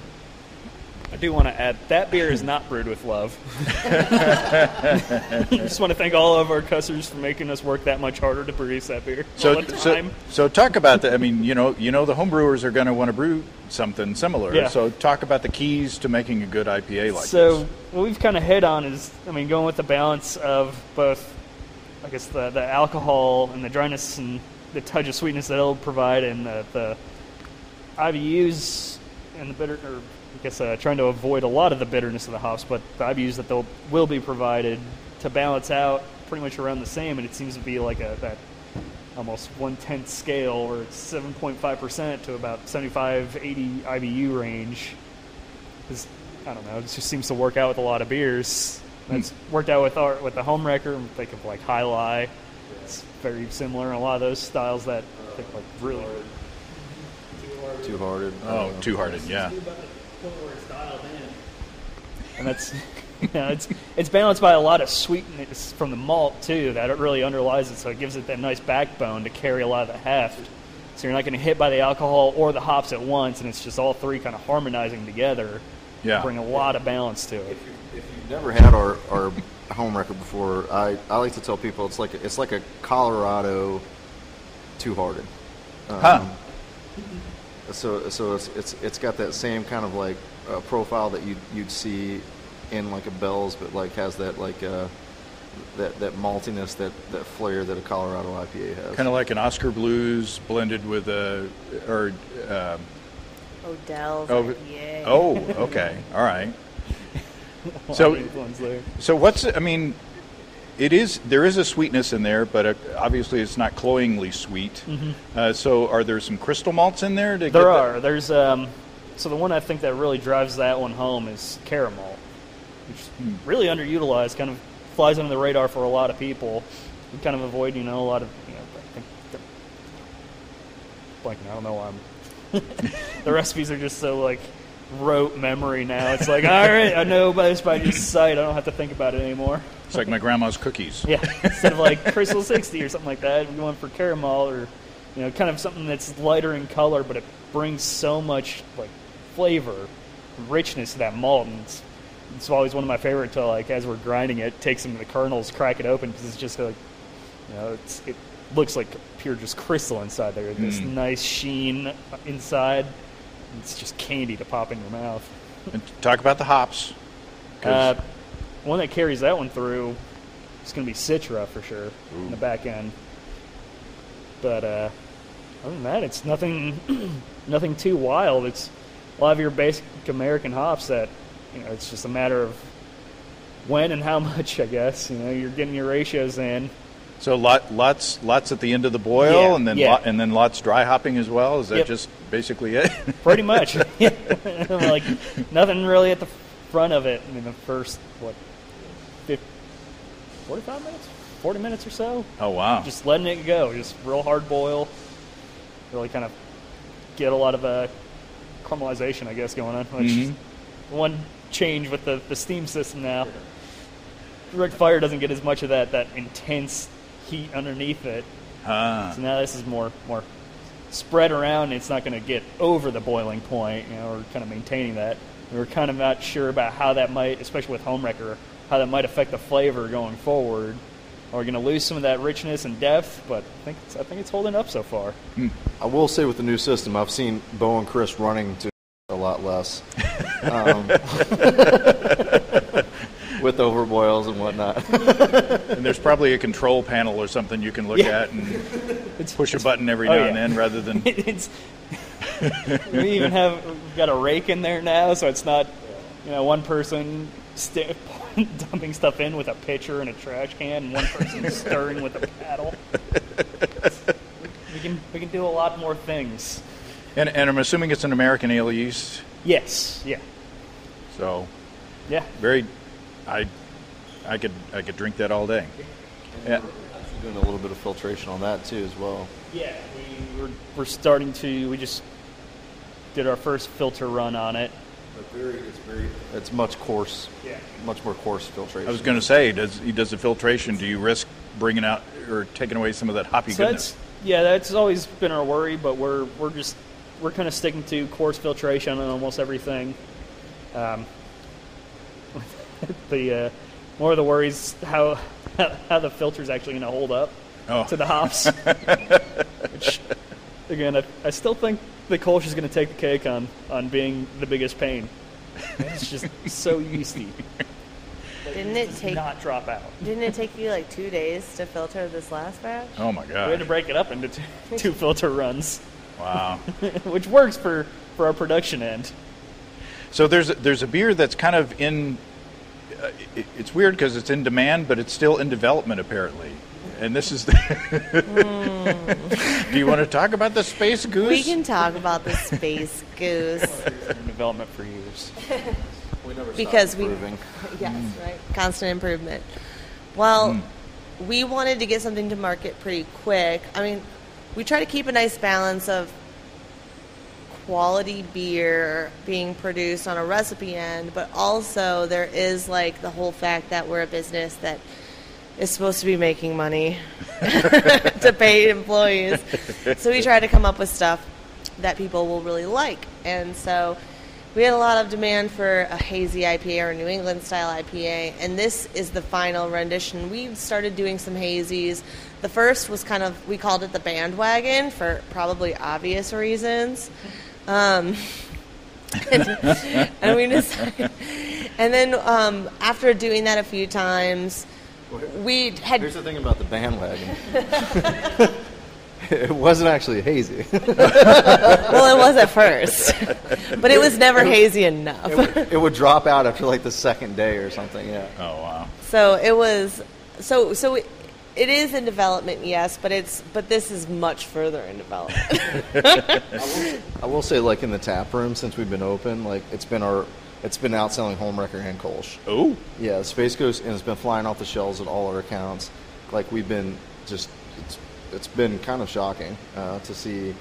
C: I do want to add that beer is not brewed with love. I just want to thank all of our customers for making us work that much harder to produce that beer
A: so so, so talk about that I mean you know you know the homebrewers are going to want to brew something similar
C: Yeah.
A: so talk about the keys to making a good IPA like
C: so
A: this So,
C: what we've kind of hit on is, I mean, going with the balance of both, I guess the the alcohol and the dryness and the touch of sweetness that it'll provide, and the, the IBUs and the bitter, or I guess uh, trying to avoid a lot of the bitterness of the hops, but the IBUs that they'll will be provided to balance out pretty much around the same, and it seems to be like a that almost one tenth scale, or seven point five percent to about 75, 80 IBU range. 'Cause, I don't know. It just seems to work out with a lot of beers. That's worked out with our with the home wrecker. I'm thinking of like High Lie. It's very similar in a lot of those styles that I think like really.
D: Two hearted.
A: oh two hearted yeah
C: And that's you know, it's it's balanced by a lot of sweetness from the malt too. That it really underlies it, so it gives it that nice backbone to carry a lot of the heft. So you're not going to hit by the alcohol or the hops at once, and it's just all three kind of harmonizing together.
A: Yeah.
C: bring a lot of balance to it.
D: If you've never had our, our home wrecker before, I, I like to tell people it's like a, it's like a Colorado two hearted.
A: huh um,
D: So so it's it's it's got that same kind of like uh, profile that you you'd see in like a Bell's, but like has that like uh, that that maltiness, that that flair that a Colorado IPA has.
A: kind of like an Oskar Blues blended with a or um,
B: Odell's
A: oh
B: IPA.
A: oh okay all right So-
C: A lot of influence there.
A: so what's I mean it is there is a sweetness in there but uh, obviously it's not cloyingly sweet uh, so are there some crystal malts in there to get
C: There
A: that-
C: are. There's um, so the one I think that really drives that one home is caramel, which is really underutilized. Kind of flies under the radar for a lot of people. We kind of avoid, you know, a lot of you know. I think. I don't know why I'm. the recipes are just so like rote memory now. It's like, all right, I know by this by just sight. I don't have to think about it anymore.
A: It's like my grandma's cookies
C: Yeah, instead of like Crystal 60 or something like that, we went for caramel or, you know, kind of something that's lighter in color, but it brings so much like flavor, richness to that malt. And it's, it's always one of my favorite to like as we're grinding it, take some of the kernels, crack it open because it's just like, you know, it's it looks like pure just crystal inside there. This nice sheen inside. It's just candy to pop in your mouth.
A: and talk about the hops.
C: Uh, one that carries that one through is going to be Citra for sure in the back end. But uh, other than that, it's nothing, nothing too wild. It's a lot of your basic American hops that you know. It's just a matter of when and how much, I guess. You know, you're getting your ratios in.
A: so lot, lots lots at the end of the boil
C: Yeah,
A: and then
C: yeah.
A: lot, and then lots dry hopping as well is that
C: Yep.
A: just basically it
C: Pretty much. like nothing really at the front of it. I mean, the first what, 50, 45 minutes, 40 minutes or so.
A: oh wow
C: just letting it go, just real hard boil. Really kind of get a lot of uh, caramelization, I guess, going on. Which is one change with the, the steam system now. Direct fire doesn't get as much of that that intense heat underneath it.
A: Ah.
C: So now this is more more spread around. It's not going to get over the boiling point. You know, we're kind of maintaining that. We're kind of not sure about how that might, especially with home wrecker, how that might affect the flavor going forward. Are we going to lose some of that richness and depth? But I think it's, I think it's holding up so far.
D: I will say with the new system, I've seen Bo and Chris running to a lot less. Um, with overboils and whatnot.
A: And there's probably a control panel or something you can look
C: Yeah.
A: at and push a button every
C: Oh,
A: now
C: yeah.
A: and then rather than.
C: it's we even have we've got a rake in there now, so it's not you know one person st- dumping stuff in with a pitcher and a trash can, and one person stirring with a paddle. We can we can do a lot more things.
A: And, and I'm assuming it's an American ale yeast,
C: Yes, yeah,
A: so
C: yeah.
A: very. I I could I could drink that all day. Yeah.
D: Doing a little bit of filtration on that too, as well.
C: Yeah, we, we're, we're starting to. We just did our first filter run on it.
D: But very, it's very, it's much coarse,
C: Yeah.
D: much more coarse filtration.
A: I was going to say, does he does the filtration? Do you risk bringing out or taking away some of that hoppy
C: So
A: goodness?
C: that's yeah, that's always been our worry, but we're we're just we're kind of sticking to coarse filtration on almost everything. Um, the uh, more of the worries how how the filter's actually going to hold up
A: Oh.
C: to the hops. Which, again, I, I still think the Kolsch is going to take the cake on on being the biggest pain. It's just so yeasty.
B: Didn't it take
C: not drop out?
B: Didn't it take you like two days to filter this last batch?
A: Oh my god!
C: We had to break it up into two, two filter runs,
A: Wow.
C: which works for for our production end.
A: So there's a, there's a beer that's kind of in. Uh, it, it's weird because it's in demand, but it's still in development apparently. And this is. The Do you want to talk about the Space Goose?
B: We can talk about the space goose
C: in development for years.
D: We never stop
B: because we
D: improving.
B: yes right constant improvement. Well, mm. we wanted to get something to market pretty quick. I mean, we try to keep a nice balance of quality beer being produced on a recipe end, but also there is like the whole fact that we're a business that is supposed to be making money to pay employees. So we try to come up with stuff that people will really like. And so we had a lot of demand for a hazy IPA or a New England style IPA, and this is the final rendition. We started doing some hazies. The first was kind of, we called it the bandwagon for probably obvious reasons. Um, and, and we decided, and then um, after doing that a few times, we had
D: Here's the thing about the bandwagon. it wasn't actually hazy.
B: well, it was at first, but it was never hazy enough.
D: it would drop out after like the second day or something. Yeah.
A: Oh wow.
B: So it was so so it, it is in development, yes, but it's but this is much further in development.
D: I will say, like in the tap room, since we've been open, like it's been our, it's been outselling Homewrecker and Kolsch.
A: Oh.
D: Yeah, Space Goose and it's been flying off the shelves at all our accounts. Like we've been just, it's, it's been kind of shocking uh, to see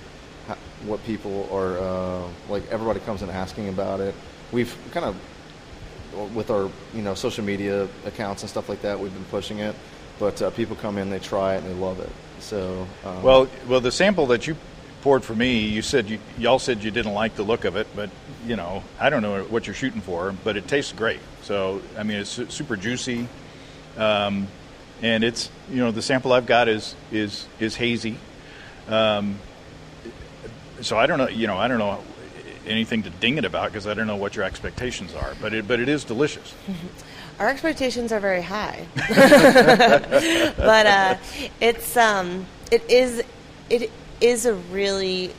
D: ho- what people are uh, like. Everybody comes in asking about it. We've kind of with our you know social media accounts and stuff like that. We've been pushing it, but uh, people come in, they try it, and they love it. So um,
A: Well, well, the sample that you poured for me, you said you, y'all said you didn't like the look of it, but you know, I don't know what you're shooting for, but it tastes great. So, I mean, it's super juicy, um, and it's you know the sample I've got is is is hazy. Um, so I don't know, you know, I don't know anything to ding it about because I don't know what your expectations are, but it but it is delicious.
B: Our expectations are very high, but uh, it's um, it is it is a really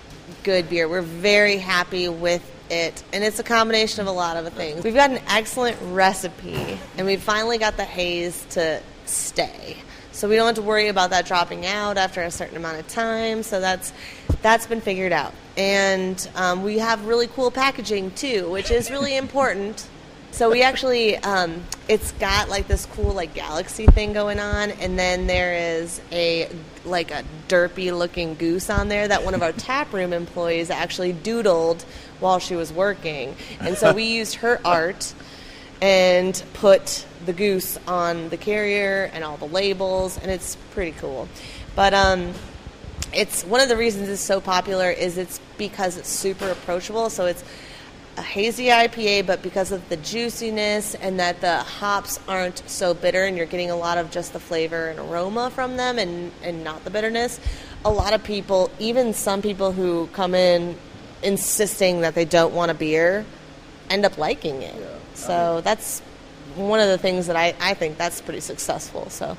B: good beer. We're very happy with it, and it's a combination of a lot of things. We've got an excellent recipe, and we finally got the haze to stay. So we don't have to worry about that dropping out after a certain amount of time. So that's that's been figured out, and um, we have really cool packaging too, which is really important. So we actually, um, it's got like this cool like galaxy thing going on, and then there is a like a derpy looking goose on there that one of our tap room employees actually doodled while she was working, and so we used her art and put the goose on the carrier and all the labels, and it's pretty cool. But um, it's one of the reasons it's so popular is it's because it's super approachable. So it's a hazy IPA, but because of the juiciness and that the hops aren't so bitter and you're getting a lot of just the flavor and aroma from them and, and not the bitterness, a lot of people, even some people who come in insisting that they don't want a beer, end up liking it. So that's one of the things that I, I think that's pretty successful. So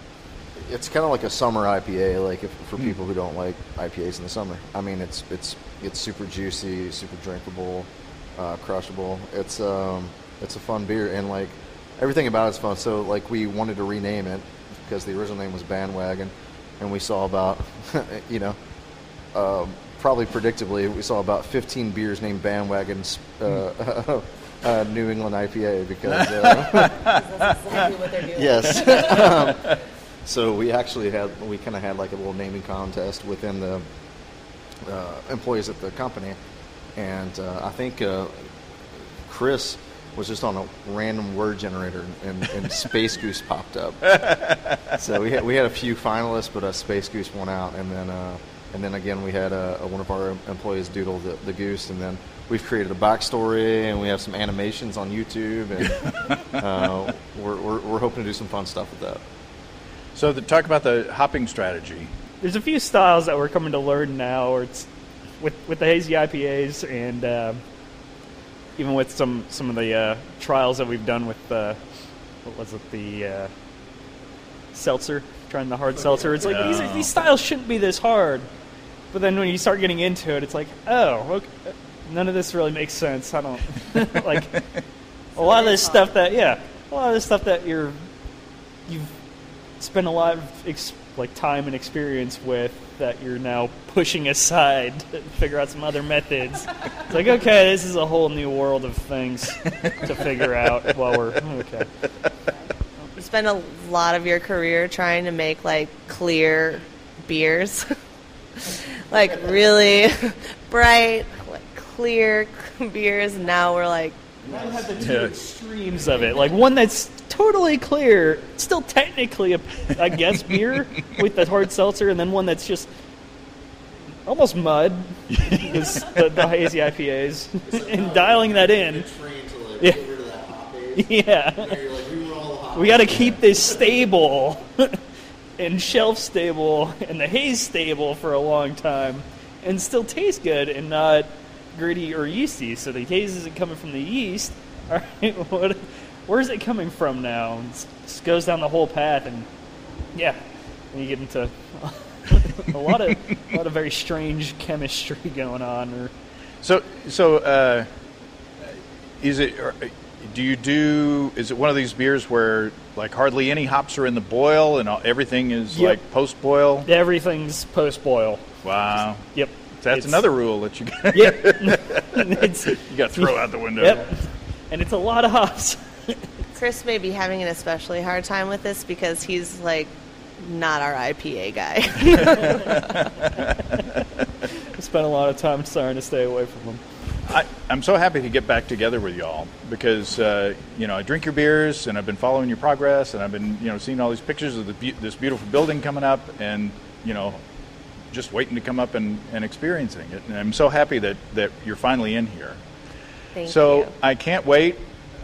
D: it's kind of like a summer IPA, like if, for people who don't like IPAs in the summer. I mean, it's it's it's super juicy, super drinkable, uh, crushable. It's um, it's a fun beer, and like everything about it's fun. So like we wanted to rename it because the original name was Bandwagon, and we saw about you know um, probably predictably we saw about 15 beers named Bandwagon uh, uh, New England IPA because uh,
B: That's exactly what they're doing.
D: yes. um, so we actually had we kind of had like a little naming contest within the uh, employees at the company, and uh, I think uh, Chris was just on a random word generator, and, and Space Goose popped up. so we had we had a few finalists, but uh, Space Goose won out, and then uh, and then again we had uh, one of our employees doodle the, the goose, and then we've created a backstory, and we have some animations on YouTube, and uh, we're, we're we're hoping to do some fun stuff with that.
A: So, to talk about the hopping strategy.
C: There's a few styles that we're coming to learn now, or it's with with the hazy IPAs and uh, even with some some of the uh, trials that we've done with uh, what was it the uh, seltzer, trying the hard seltzer. It's like these, these styles shouldn't be this hard, but then when you start getting into it, it's like oh, okay, none of this really makes sense. I don't like a lot of this stuff that yeah, a lot of this stuff that you're you've spent a lot of ex- like time and experience with that you're now pushing aside to figure out some other methods. It's like okay, this is a whole new world of things to figure out while we're okay.
B: You spend a lot of your career trying to make like clear beers, like really bright, like clear beers. And now we're like,
C: Now you have the two extremes of it. Like one that's totally clear, still technically a, I guess, beer with the hard seltzer, and then one that's just almost mud, is the, the hazy IPAs, and dialing that in. Yeah. Yeah. We got to keep this stable and shelf stable and the haze stable for a long time and still taste good and not gritty or yeasty. So the haze isn't coming from the yeast. All right, what, where's it coming from now? And just goes down the whole path and yeah, and you get into a lot of a lot of very strange chemistry going on. Or
A: So, so uh, is it? Do you do? Is it one of these beers where like hardly any hops are in the boil and all, everything is
C: Yep.
A: like post boil?
C: everything's post boil.
A: Wow,
C: Yep.
A: that's
C: It's-
A: another rule that you got,
C: Yep.
A: you got to throw out the window.
C: Yep. And it's a lot of hops.
B: Chris may be having an especially hard time with this because he's like not our IPA guy.
C: I spent a lot of time trying to stay away from them.
A: I, I'm so happy to get back together with y'all because uh, you know I drink your beers and I've been following your progress and I've been you know seeing all these pictures of the be- this beautiful building coming up and you know just waiting to come up and, and experiencing it and I'm so happy that that you're finally in here.
B: Thank you.
A: so
B: you.
A: I can't wait.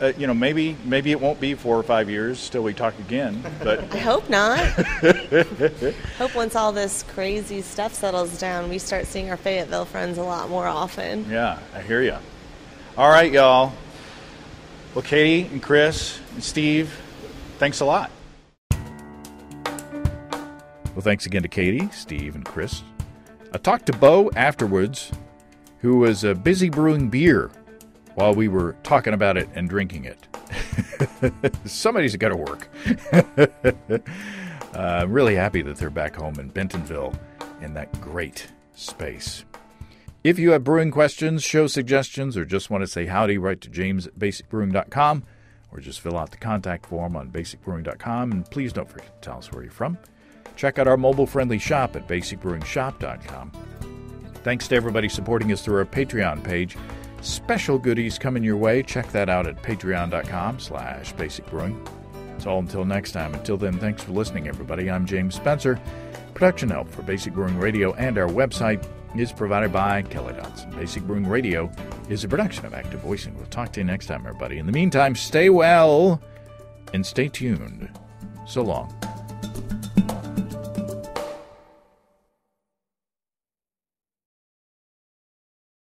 A: Uh, you know maybe maybe it won't be four or five years till we talk again, but
B: I hope not. hope once all this crazy stuff settles down, we start seeing our Fayetteville friends a lot more often.
A: Yeah, I hear you. All right, y'all. Well, Katie and Chris and Steve, thanks a lot. Well, thanks again to Katie, Steve, and Chris. I talked to Bo afterwards, who was uh, busy brewing beer while we were talking about it and drinking it. Somebody's got to work. uh, I'm really happy that they're back home in Bentonville in that great space. If you have brewing questions, show suggestions, or just want to say howdy, write to james at basicbrewing.com or just fill out the contact form on basicbrewing.com. And please don't forget to tell us where you're from. Check out our mobile friendly shop at basicbrewingshop.com. Thanks to everybody supporting us through our Patreon page. Special goodies coming your way. Check that out at patreon.com slash basicbrewing. It's all until next time. Until then, thanks for listening, everybody. I'm James Spencer. Production help for Basic Brewing Radio and our website is provided by Kelly Dodson. Basic Brewing Radio is a production of Active Voicing. We'll talk to you next time, everybody. In the meantime, stay well and stay tuned. So long.